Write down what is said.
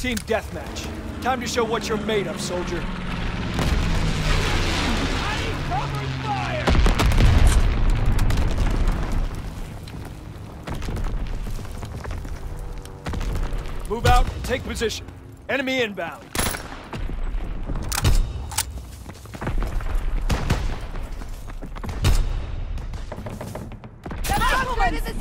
Team deathmatch. Time to show what you're made of, soldier. Move out take position. Enemy inbound. That's the